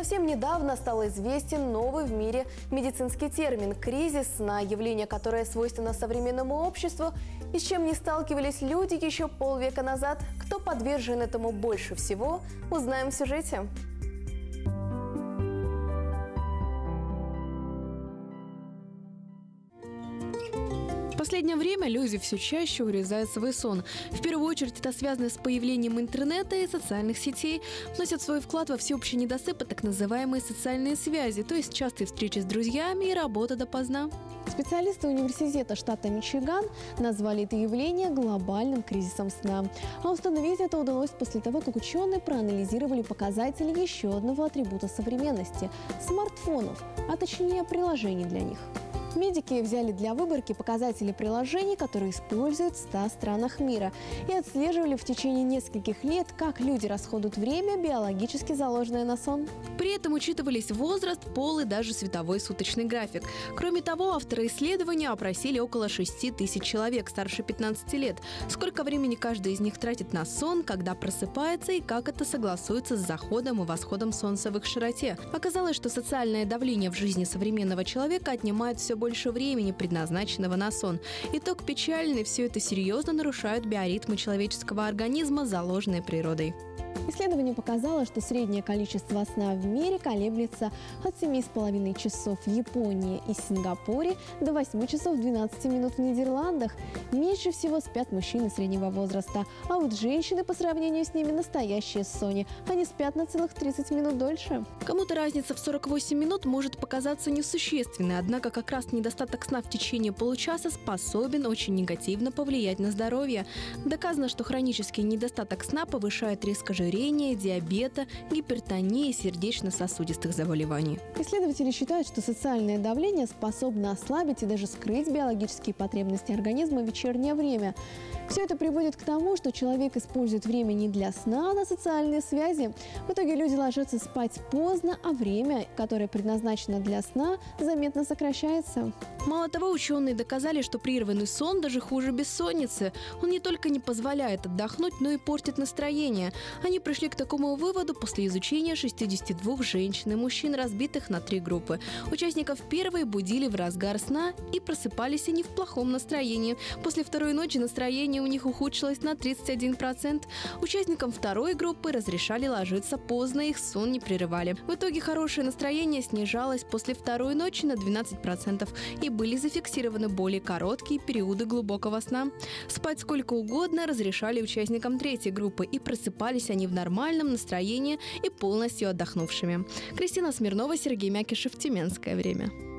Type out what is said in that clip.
Совсем недавно стал известен новый в мире медицинский термин – кризис сна, явление, которое свойственно современному обществу и с чем не сталкивались люди еще полвека назад. Кто подвержен этому больше всего, узнаем в сюжете. Последнее время люди все чаще урезают свой сон. В первую очередь это связано с появлением интернета и социальных сетей, вносят свой вклад во всеобщий недосып и так называемые социальные связи, то есть частые встречи с друзьями и работа допоздна. Специалисты университета штата Мичиган назвали это явление глобальным кризисом сна. А установить это удалось после того, как ученые проанализировали показатели еще одного атрибута современности – смартфонов, а точнее приложений для них. Медики взяли для выборки показатели приложений, которые используют в 100 странах мира, и отслеживали в течение нескольких лет, как люди расходуют время, биологически заложенное на сон. При этом учитывались возраст, пол и даже световой суточный график. Кроме того, авторы исследования опросили около 6 тысяч человек старше 15 лет. Сколько времени каждый из них тратит на сон, когда просыпается и как это согласуется с заходом и восходом солнца в их широте. Оказалось, что социальное давление в жизни современного человека отнимает все больше времени, предназначенного на сон. Итог печальный, все это серьезно нарушает биоритмы человеческого организма, заложенные природой. Исследование показало, что среднее количество сна в мире колеблется от 7,5 часов в Японии и Сингапуре до 8 часов 12 минут в Нидерландах. Меньше всего спят мужчины среднего возраста, а вот женщины по сравнению с ними настоящие сони. Они спят на целых 30 минут дольше. Кому-то разница в 48 минут может показаться несущественной, однако как раз недостаток сна в течение получаса способен очень негативно повлиять на здоровье. Доказано, что хронический недостаток сна повышает риск ожирения ожирения, диабета, гипертонии и сердечно-сосудистых заболеваний. Исследователи считают, что социальное давление способно ослабить и даже скрыть биологические потребности организма в вечернее время. Все это приводит к тому, что человек использует время не для сна, а на социальные связи. В итоге люди ложатся спать поздно, а время, которое предназначено для сна, заметно сокращается. Мало того, ученые доказали, что прерванный сон даже хуже бессонницы. Он не только не позволяет отдохнуть, но и портит настроение. Пришли к такому выводу после изучения 62 женщин и мужчин, разбитых на три группы. Участников первой будили в разгар сна и просыпались они в плохом настроении. После второй ночи настроение у них ухудшилось на 31%. Участникам второй группы разрешали ложиться поздно, их сон не прерывали. В итоге хорошее настроение снижалось после второй ночи на 12% и были зафиксированы более короткие периоды глубокого сна. Спать сколько угодно разрешали участникам третьей группы и просыпались они в нормальном настроении и полностью отдохнувшими. Кристина Смирнова, Сергей Мякишев, Тюменское время.